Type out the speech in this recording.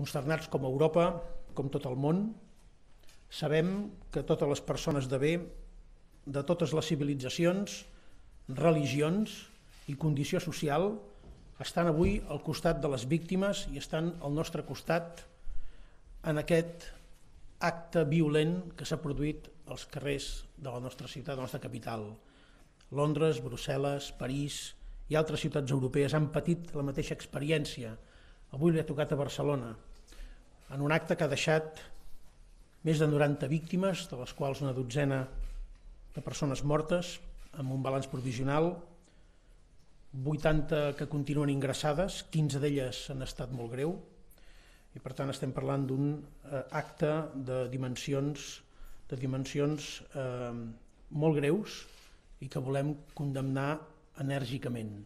consternats com a Europa, com tot el món, sabem que totes les persones de bé, de totes les civilitzacions, religions i condició social estan avui al costat de les víctimes i estan al nostre costat en aquest acte violent que s'ha produït als carrers de la nostra ciutat, de la nostra capital. Londres, Brussel·les, París i altres ciutats europees han patit la mateixa experiència. Avui li ha tocat a Barcelona, en un acte que ha deixat més de 90 víctimes, de les quals una dotzena de persones mortes, amb un balanç provisional, 80 que continuen ingressades, 15 d'elles han estat molt greu, i per tant estem parlant d'un eh, acte de dimensions, de dimensions eh, molt greus i que volem condemnar enèrgicament.